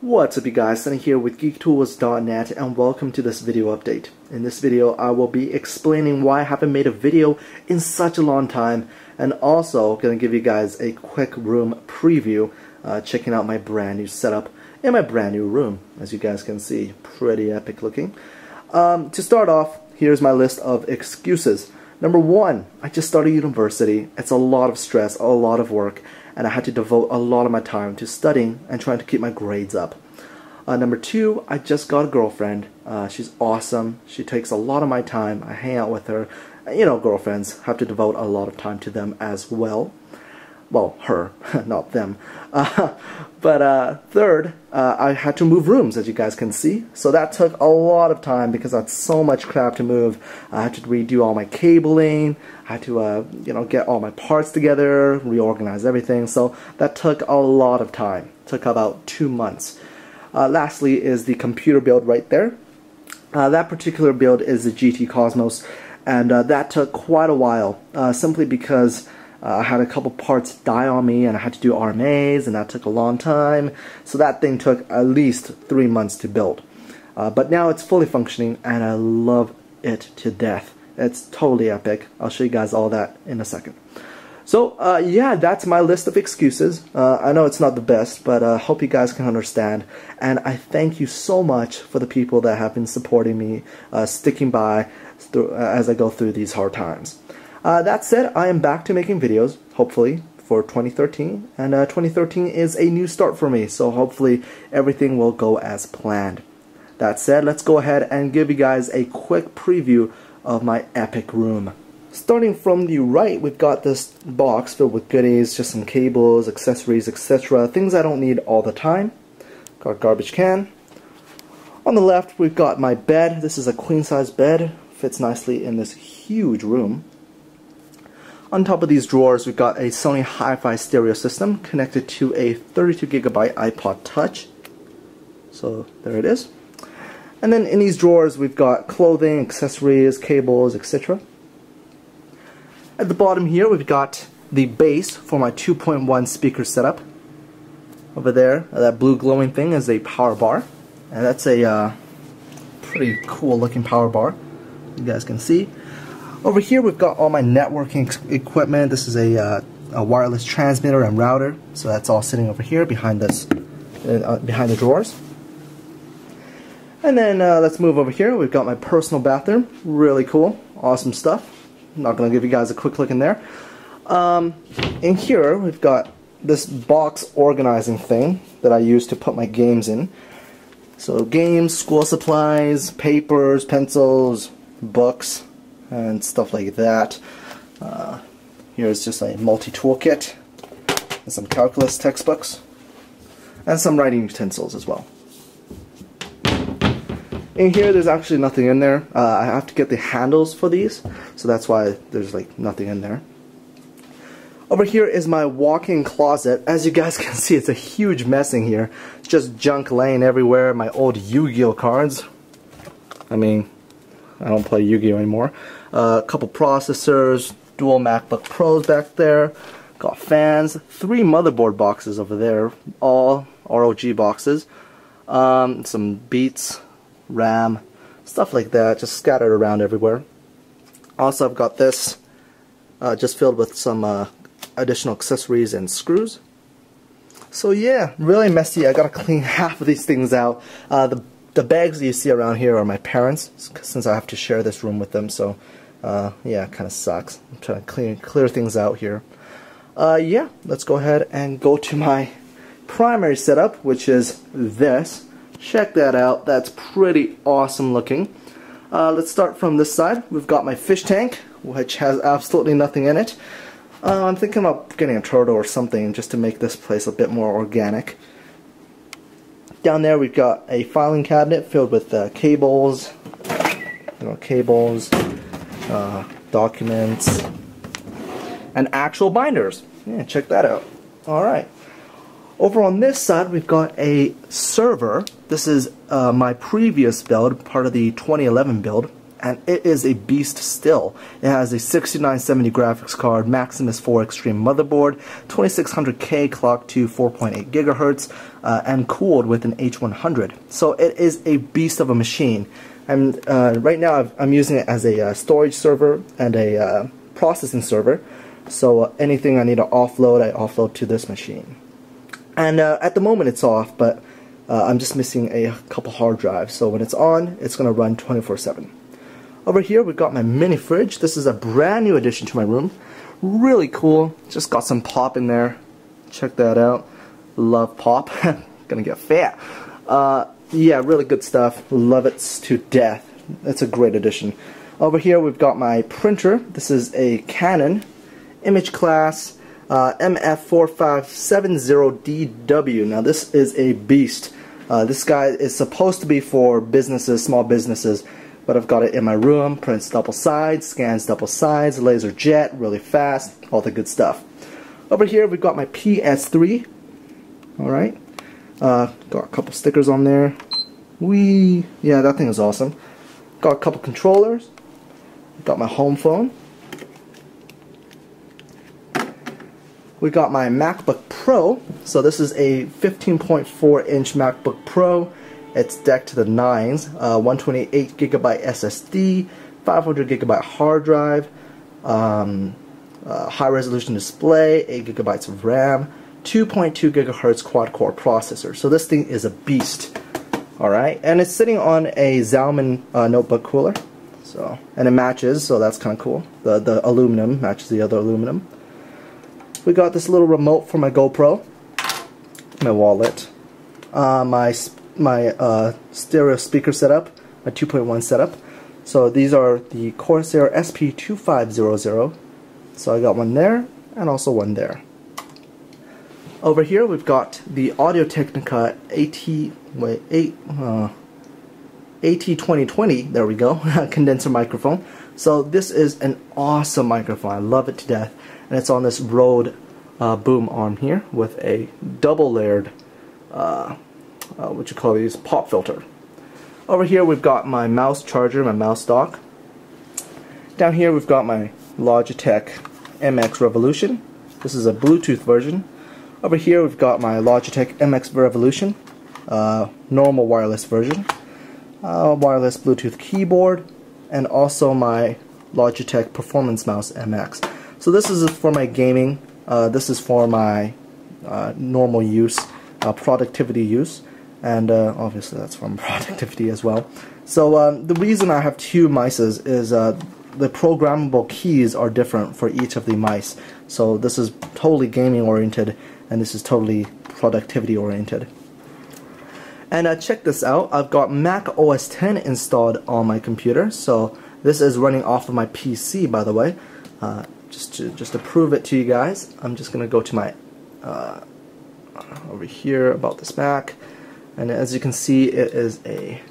What's up you guys, Sunny here with GeekToolz.net and welcome to this video update. In this video I will be explaining why I haven't made a video in such a long time and also going to give you guys a quick room preview uh, checking out my brand new setup in my brand new room. As you guys can see, pretty epic looking. Um, to start off, here's my list of excuses. Number one, I just started university. It's a lot of stress, a lot of work, and I had to devote a lot of my time to studying and trying to keep my grades up. Uh, number two, I just got a girlfriend. Uh, she's awesome. She takes a lot of my time. I hang out with her. You know, girlfriends have to devote a lot of time to them as well well, her, not them. Uh, but uh, third, uh, I had to move rooms, as you guys can see. So that took a lot of time because I had so much crap to move. I had to redo all my cabling. I had to, uh, you know, get all my parts together, reorganize everything. So that took a lot of time. It took about two months. Uh, lastly is the computer build right there. Uh, that particular build is the GT Cosmos, and that took quite a while, simply because uh, I had a couple parts die on me and I had to do RMAs and that took a long time. So that thing took at least three months to build. Uh, but now it's fully functioning and I love it to death. It's totally epic. I'll show you guys all that in a second. So uh, yeah, that's my list of excuses. Uh, I know it's not the best, but I uh, hope you guys can understand. And I thank you so much for the people that have been supporting me, uh, sticking by as I go through these hard times. Uh, that said, I am back to making videos, hopefully, for 2013. And uh, 2013 is a new start for me, so hopefully everything will go as planned. That said, let's go ahead and give you guys a quick preview of my epic room. Starting from the right, we've got this box filled with goodies, just some cables, accessories, etc. Things I don't need all the time. Got a garbage can. On the left, we've got my bed. This is a queen-size bed. Fits nicely in this huge room. On top of these drawers, we've got a Sony Hi-Fi stereo system connected to a 32GB iPod Touch. So there it is. And then in these drawers, we've got clothing, accessories, cables, etc. At the bottom here, we've got the base for my 2.1 speaker setup. Over there, that blue glowing thing is a power bar. And that's a uh, pretty cool looking power bar. You guys can see. Over here we've got all my networking equipment. This is a, uh, a, wireless transmitter and router. So that's all sitting over here behind this, uh, behind the drawers. And then uh, let's move over here. We've got my personal bathroom. Really cool. Awesome stuff. I'm not going to give you guys a quick look in there. Um, in here we've got this box organizing thing that I use to put my games in. So games, school supplies, papers, pencils, books, and stuff like that. Uh, here's just a multi-tool kit and some calculus textbooks and some writing utensils as well. In here there's actually nothing in there. Uh, I have to get the handles for these so that's why there's like nothing in there. Over here is my walk-in closet. As you guys can see, it's a huge mess in here. It's just junk laying everywhere. My old Yu-Gi-Oh cards. I mean, I don't play Yu-Gi-Oh anymore. Uh, a couple processors, dual MacBook Pros back there. Got fans, three motherboard boxes over there, all ROG boxes. Um, some Beats, RAM, stuff like that, just scattered around everywhere. Also, I've got this uh, just filled with some uh, additional accessories and screws. So yeah, really messy. I gotta clean half of these things out. Uh, the the bags that you see around here are my parents, since I have to share this room with them, so uh, yeah, kind of sucks. I'm trying to clear, clear things out here. Uh, yeah, let's go ahead and go to my primary setup, which is this. Check that out, that's pretty awesome looking. Uh, let's start from this side. We've got my fish tank, which has absolutely nothing in it. Uh, I'm thinking about getting a turtle or something just to make this place a bit more organic. Down there we've got a filing cabinet filled with uh, cables, you know, cables, uh, documents, and actual binders. Yeah, check that out. Alright. Over on this side we've got a server. This is uh, my previous build, part of the 2011 build. And it is a beast still. It has a 6970 graphics card, Maximus 4 Extreme motherboard, 2600K clock to 4.8 gigahertz, uh, and cooled with an H100. So it is a beast of a machine. And uh, right now I'm using it as a uh, storage server and a uh, processing server. So uh, anything I need to offload, I offload to this machine. And uh, at the moment it's off, but I'm just missing a couple hard drives. So when it's on, it's going to run 24-7. Over here we've got my mini fridge. This is a brand new addition to my room. Really cool. Just got some pop in there. Check that out. Love pop. Gonna get fat. Uh, yeah, really good stuff. Love it to death. It's a great addition. Over here we've got my printer. This is a Canon image class uh, MF4570DW. Now this is a beast. Uh, this guy is supposed to be for businesses, small businesses, but I've got it in my room, prints double sides, scans double sides, laser jet, really fast, all the good stuff. Over here we've got my PS3, alright, uh, got a couple stickers on there, we yeah that thing is awesome, got a couple controllers, got my home phone, we got my MacBook Pro. So this is a 15.4 inch MacBook Pro. It's decked to the nines. Uh, 128 gigabyte SSD, 500 gigabyte hard drive, um, uh, high resolution display, 8 gigabytes of RAM, 2.2 gigahertz quad core processor. So this thing is a beast. Alright, and it's sitting on a Zalman uh, notebook cooler. So, and it matches, so that's kind of cool. The the aluminum matches the other aluminum. We got this little remote for my GoPro, my wallet, uh, my my uh, stereo speaker setup, my 2.1 setup. So these are the Corsair SP2500. So I got one there and also one there. Over here we've got the Audio Technica AT wait 8 uh, AT2020. There we go, condenser microphone. So this is an awesome microphone. I love it to death and it's on this Rode uh, boom arm here with a double layered uh, uh, what you call these pop filter. Over here we've got my mouse charger, my mouse dock. Down here we've got my Logitech MX Revolution. This is a Bluetooth version. Over here we've got my Logitech MX Revolution, uh, normal wireless version, uh, wireless Bluetooth keyboard, and also my Logitech Performance Mouse MX. So this is for my gaming. Uh, this is for my uh, normal use, uh, productivity use, and uh, obviously that's from productivity as well. So um, the reason I have two mices is uh, the programmable keys are different for each of the mice. So this is totally gaming oriented, and this is totally productivity oriented. And uh, check this out, I've got Mac OS 10 installed on my computer, so this is running off of my PC by the way. Uh, just to just to prove it to you guys, I'm just gonna go to my uh, over here about this Mac, and as you can see, it is a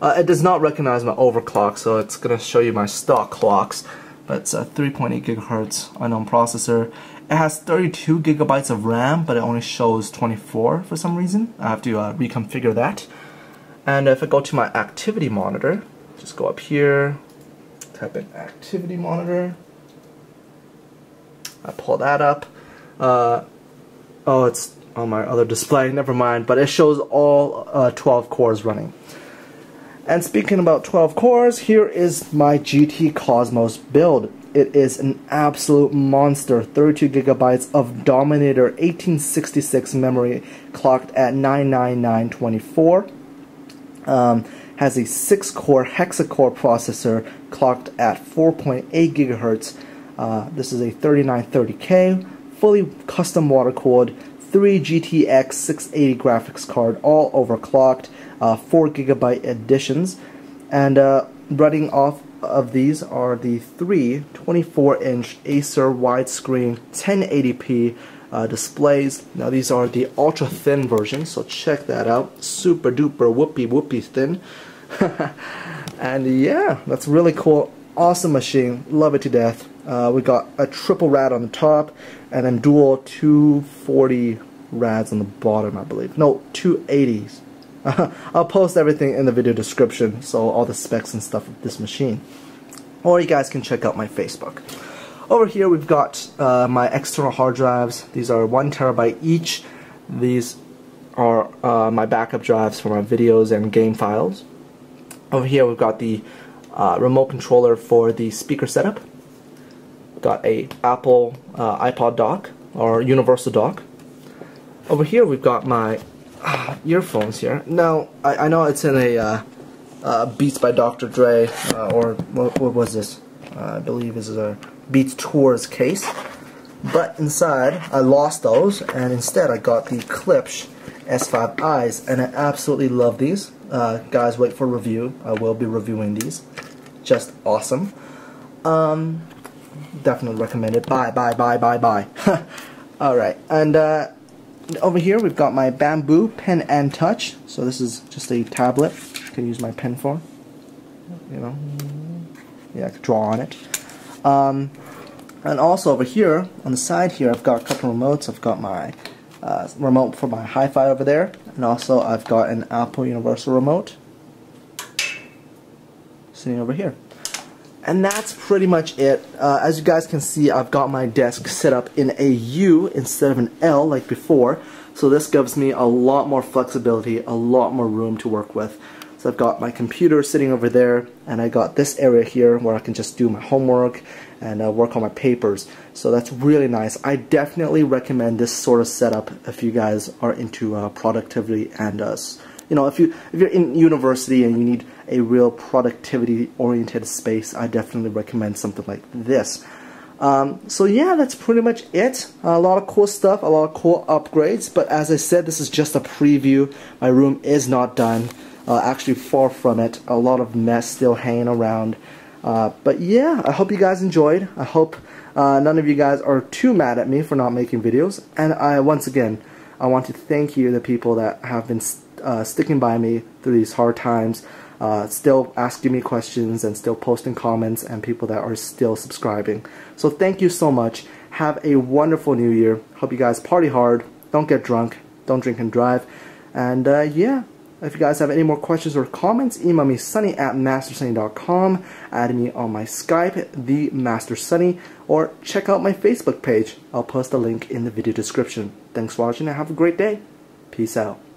uh, it does not recognize my overclock, so it's gonna show you my stock clocks. But it's a 3.8 gigahertz unknown processor. It has 32 gigabytes of RAM, but it only shows 24 for some reason. I have to uh, reconfigure that. And if I go to my activity monitor, just go up here, type in activity monitor. I pull that up. Uh, oh, it's on my other display, never mind, but it shows all uh, 12 cores running. And speaking about 12 cores, here is my GT Cosmos build. It is an absolute monster, 32 gigabytes of Dominator 1866 memory clocked at 99924. Um, has a 6-core hexa-core processor clocked at 4.8 gigahertz uh, this is a 3930K, fully custom water cooled, 3 GTX 680 graphics card, all overclocked, uh, 4 gigabyte editions, and uh, running off of these are the three 24 inch Acer widescreen 1080p uh, displays. Now these are the ultra thin versions, so check that out. Super duper whoopee whoopee thin. and yeah, that's really cool. Awesome machine. Love it to death. Uh, we got a triple rad on the top, and then dual 240 rads on the bottom, I believe. No, 280s. I'll post everything in the video description, so all the specs and stuff of this machine. Or you guys can check out my Facebook. Over here we've got uh, my external hard drives. These are one terabyte each. These are uh, my backup drives for my videos and game files. Over here we've got the uh, remote controller for the speaker setup. Got a Apple uh, iPod dock or universal dock. Over here we've got my uh, earphones here. Now I, I, know it's in a uh, uh, Beats by Dr. Dre or what, what, was this? I believe this is a Beats Tours case. But inside I lost those and instead I got the Klipsch S5Is and I absolutely love these. Uh, guys, wait for review. I will be reviewing these. Just awesome. Um, definitely recommend it. Bye, bye, bye, bye, bye. Alright, and uh, over here we've got my Bamboo Pen and Touch. So this is just a tablet. I can use my pen for. You know, yeah, I can draw on it. Um, and also over here, on the side here, I've got a couple remotes. I've got my uh, remote for my hi-fi over there and also I've got an Apple Universal Remote sitting over here and that's pretty much it uh, as you guys can see I've got my desk set up in a U instead of an L like before so this gives me a lot more flexibility a lot more room to work with so I've got my computer sitting over there, and I got this area here where I can just do my homework and uh, work on my papers. So that's really nice. I definitely recommend this sort of setup if you guys are into uh, productivity and uh, you know if you if you're in university and you need a real productivity oriented space. I definitely recommend something like this. Um, so yeah, that's pretty much it. a lot of cool stuff, a lot of cool upgrades, but as I said, this is just a preview. My room is not done uh, actually far from it. A lot of mess still hanging around. Uh, but yeah, I hope you guys enjoyed. I hope uh, none of you guys are too mad at me for not making videos. And I once again, I want to thank you, the people that have been uh, sticking by me through these hard times. Uh, still asking me questions and still posting comments and people that are still subscribing. So thank you so much. Have a wonderful new year. Hope you guys party hard. Don't get drunk. Don't drink and drive. And uh, yeah, if you guys have any more questions or comments, email me sunny at mastersunny.com, add me on my Skype, the Master Sunny, or check out my Facebook page. I'll post the link in the video description. Thanks for watching and have a great day. Peace out.